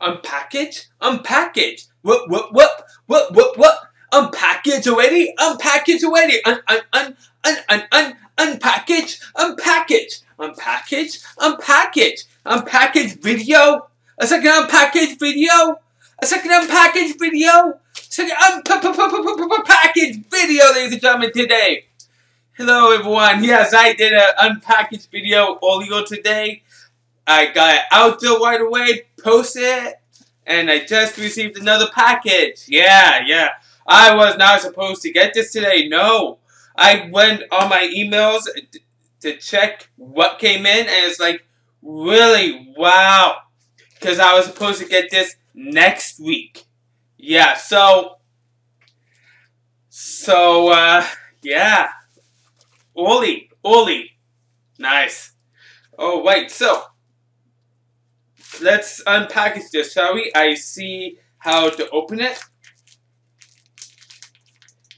Unpackage? Unpackage? What, what, what, what, what, what? Unpackage already? Unpackage already? Un, un, un, un, un, un, unpackage? Unpackage? Unpackage? Unpackage? Unpackage video? A second unpackage video? A second unpackage video? Second unpackaged video, ladies and gentlemen, today. Hello, everyone. Yes, I did an unpackaged video earlier today. I got it out there right away, posted it, and I just received another package. Yeah, yeah. I was not supposed to get this today. No. I went on my emails to check what came in, and it's like, really? Wow. Because I was supposed to get this next week. Yeah, so, so, uh, yeah. Oli, Oli. Nice. Oh, wait, so, let's unpackage this, shall we? I see how to open it.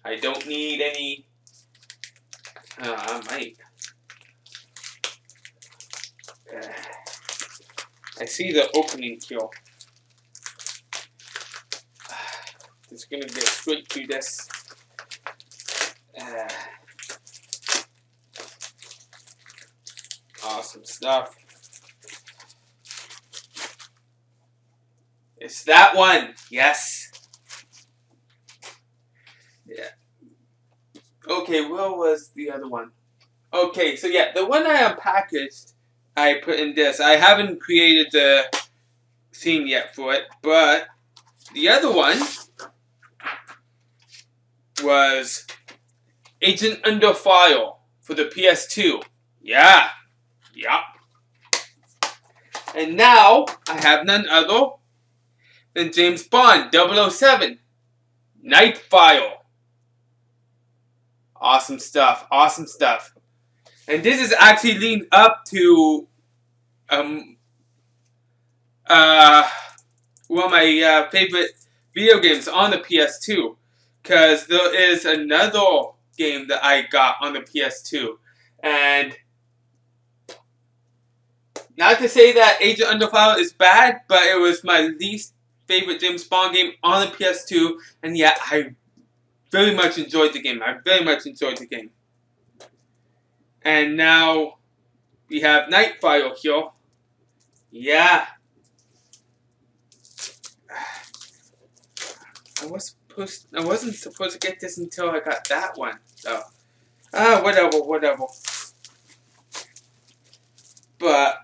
I don't need any, uh, I might. I see the opening here. It's gonna get straight to this. Awesome stuff. It's that one. Yes. Yeah. Okay, where was the other one? Okay, so yeah, the one I unpackaged, I put in this. I haven't created the scene yet for it, but the other one was Agent Under Fire for the PS2. Yeah. Yup. And now I have none other than James Bond 007 Nightfire. Awesome stuff. Awesome stuff. And this is actually leading up to um uh one of my uh, favorite video games on the PS2 because there is another game that I got on the PS2 and not to say that Agent Under Fire is bad, but it was my least favorite James Bond game on the PS2, and yet I very much enjoyed the game. I very much enjoyed the game. And now we have Nightfire here. Yeah. I was supposed I wasn't supposed to get this until I got that one. So ah whatever, whatever. But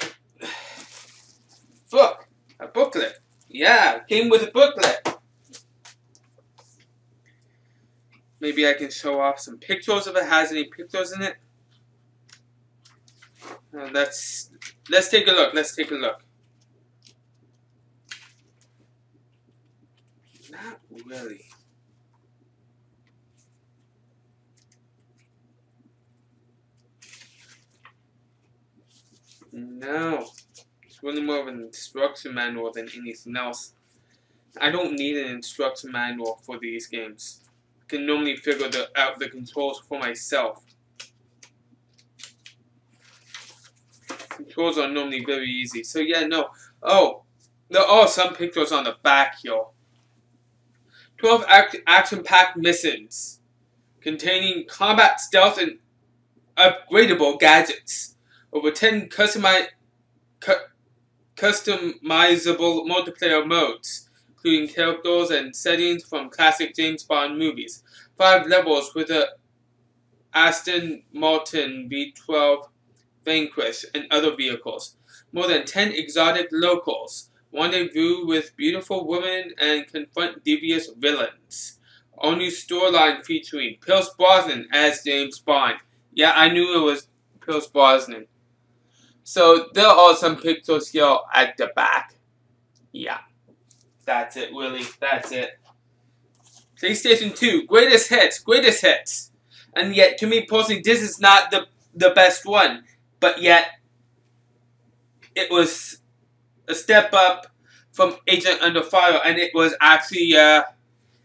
book. A booklet. Yeah, came with a booklet. Maybe I can show off some pictures if it has any pictures in it. Uh, let's let's take a look. Let's take a look. Not really. No. Really more of an instruction manual than anything else. I don't need an instruction manual for these games. I can normally figure the, out the controls for myself. Controls are normally very easy. So yeah, no. Oh, there are some pictures on the back here. 12 act action-packed missions containing combat, stealth, and upgradable gadgets. Over 10 customi cu customizable multiplayer modes, including characters and settings from classic James Bond movies. Five levels with a Aston Martin V12 Vanquish and other vehicles. More than 10 exotic locals rendezvous with beautiful women and confront devious villains. All new storyline featuring Pierce Brosnan as James Bond. Yeah, I knew it was Pierce Brosnan. So there are some pictures here at the back. Yeah. That's it, Willie. That's it. PlayStation 2, greatest hits, greatest hits. And yet, to me personally, this is not the, the best one. But yet, it was a step up from Agent Under Fire, and it was actually, uh,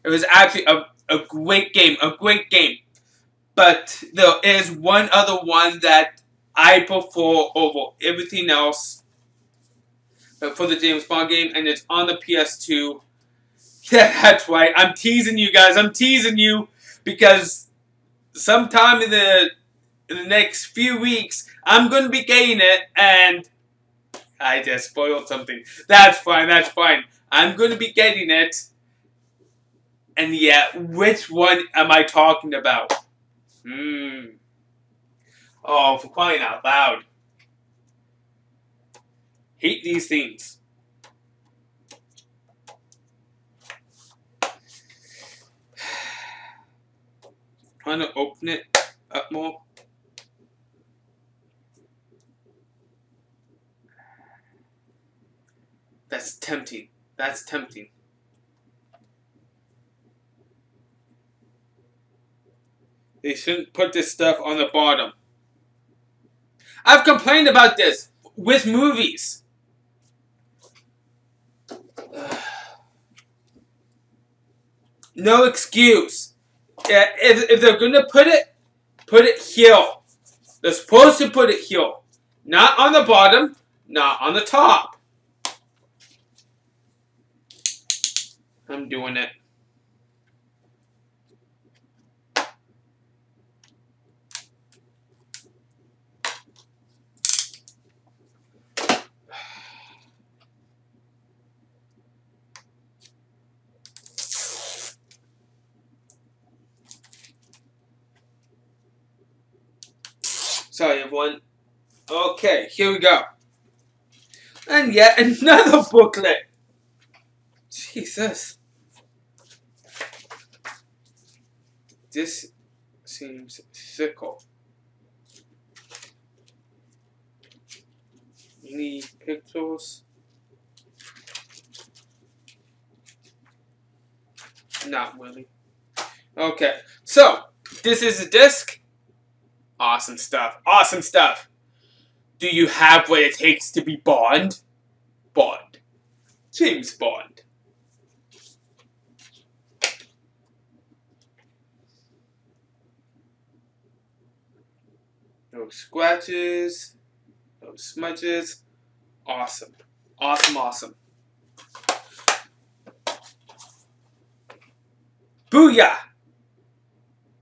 it was actually a, a great game, a great game. But there is one other one that I prefer over everything else. uh, for the James Bond game, and it's on the PS2. Yeah, that's right. I'm teasing you guys. I'm teasing you because sometime in the in the next few weeks, I'm going to be getting it, and I just spoiled something. That's fine. That's fine. I'm going to be getting it. And yeah, which one am I talking about? Hmm. Oh, for crying out loud. Hate these things. Trying to open it up more. That's tempting. That's tempting. They shouldn't put this stuff on the bottom. I've complained about this with movies. No excuse. If, if they're going to put it, put it here. They're supposed to put it here. Not on the bottom, not on the top. I'm doing it. Sorry, everyone. Okay, here we go. And yet another booklet. Jesus. This seems fickle. Mini pixels. Not really. Okay, so this is a disc. Awesome stuff. Awesome stuff. Do you have what it takes to be Bond? Bond. James Bond. No scratches. No smudges. Awesome. Awesome, awesome. Booyah!